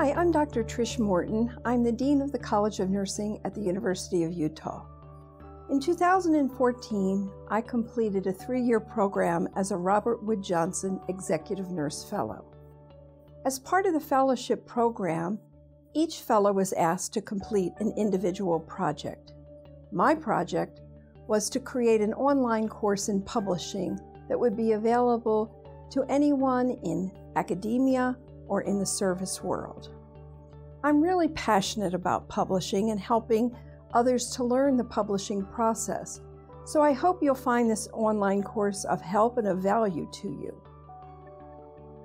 Hi, I'm Dr. Trish Morton. I'm the Dean of the College of Nursing at the University of Utah. In 2014, I completed a three year program as a Robert Wood Johnson Executive Nurse Fellow. As part of the fellowship program, each fellow was asked to complete an individual project. My project was to create an online course in publishing that would be available to anyone in academia or in the service world. I'm really passionate about publishing and helping others to learn the publishing process, so I hope you'll find this online course of help and of value to you.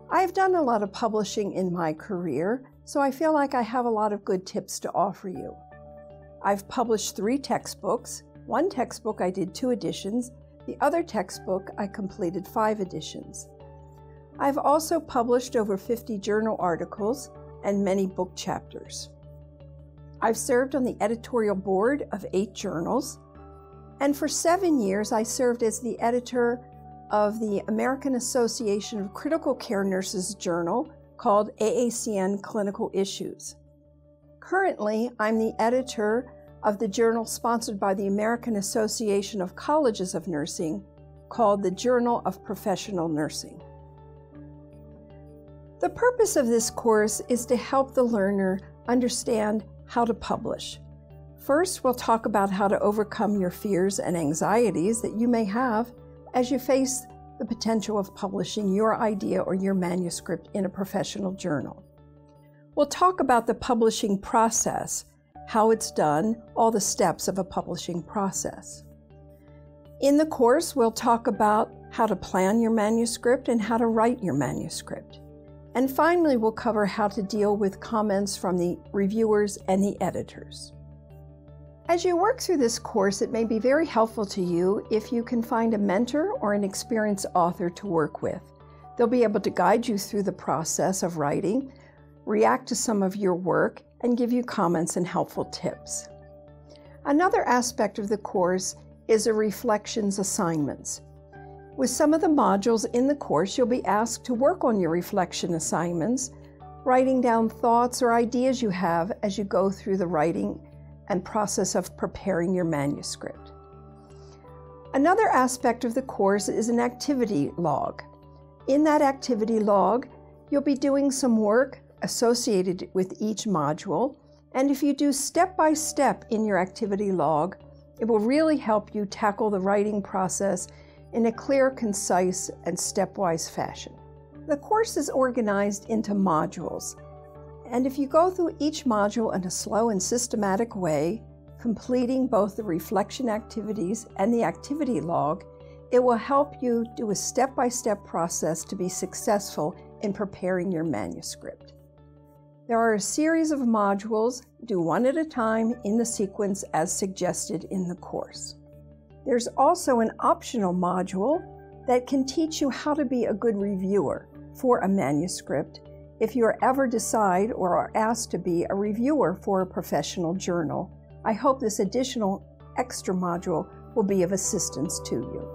I've done a lot of publishing in my career, so I feel like I have a lot of good tips to offer you. I've published three textbooks. One textbook I did two editions, the other textbook I completed five editions. I've also published over 50 journal articles and many book chapters. I've served on the editorial board of eight journals, and for seven years I served as the editor of the American Association of Critical Care Nurses journal called AACN Clinical Issues. Currently, I'm the editor of the journal sponsored by the American Association of Colleges of Nursing called the Journal of Professional Nursing. The purpose of this course is to help the learner understand how to publish. First, we'll talk about how to overcome your fears and anxieties that you may have as you face the potential of publishing your idea or your manuscript in a professional journal. We'll talk about the publishing process, how it's done, all the steps of a publishing process. In the course, we'll talk about how to plan your manuscript and how to write your manuscript. And finally, we'll cover how to deal with comments from the reviewers and the editors. As you work through this course, it may be very helpful to you if you can find a mentor or an experienced author to work with. They'll be able to guide you through the process of writing, react to some of your work, and give you comments and helpful tips. Another aspect of the course is a reflections assignments. With some of the modules in the course, you'll be asked to work on your reflection assignments, writing down thoughts or ideas you have as you go through the writing and process of preparing your manuscript. Another aspect of the course is an activity log. In that activity log, you'll be doing some work associated with each module, and if you do step by step in your activity log, it will really help you tackle the writing process in a clear, concise, and stepwise fashion. The course is organized into modules, and if you go through each module in a slow and systematic way, completing both the reflection activities and the activity log, it will help you do a step by step process to be successful in preparing your manuscript. There are a series of modules, do one at a time in the sequence as suggested in the course. There's also an optional module that can teach you how to be a good reviewer for a manuscript if you ever decide or are asked to be a reviewer for a professional journal. I hope this additional extra module will be of assistance to you.